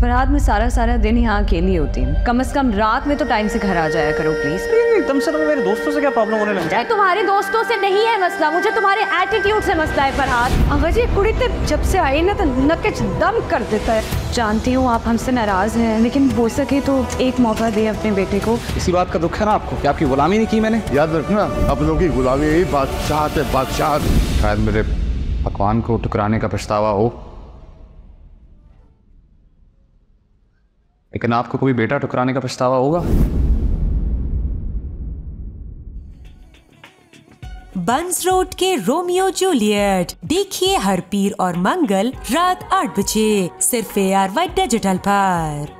फरहाद मैं सारा सारा दिन यहाँ अकेली होती हूँ। कम से कम रात में तो टाइम से घर आ जाया करो प्लीज़ एकदम से मेरे दोस्तों से क्या प्रॉब्लम होने लग मुझे तुम्हारे दोस्तों से नहीं है मसला मुझे तुम्हारे एटीट्यूड से मसला है फरहाद अगर जी कुड़ी तो जब से आई ना तो नकच दम कर देता है। जानती हूँ आप हमसे नाराज़ हैं लेकिन हो सके तो एक मौका दे अपने बेटे को। इसी बात का दुख है ना आपको कि आपकी गुलामी नहीं की मैंने? याद रखना अपनों की गुलामी ही बादशाह है बादशाह। शायद मेरे पकवान को टुकराने का पछतावा हो। लेकिन आपको कोई बेटा टुकराने का पछतावा होगा? बंस रोड के रोमियो जूलियट, देखिए हर पीर और मंगल रात आठ बजे, सिर्फ़ ए आर वाई डिजिटल पर।